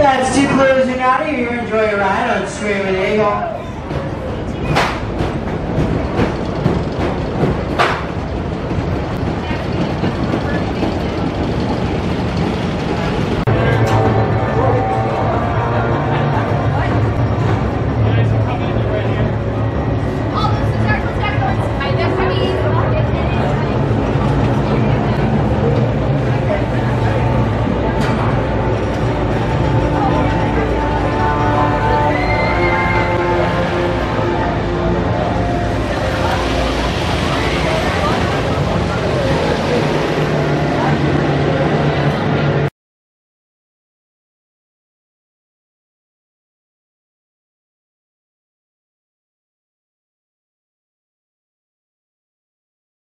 That's two clues, and out of here, enjoy your ride on screaming Eagle.